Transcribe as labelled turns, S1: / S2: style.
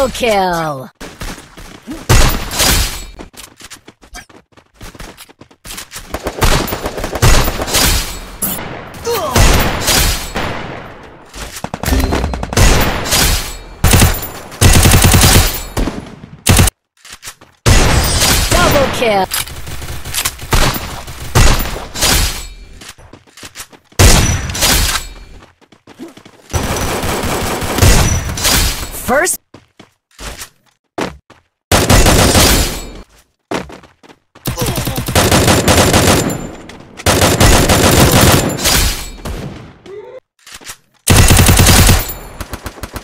S1: Double kill! Double kill! First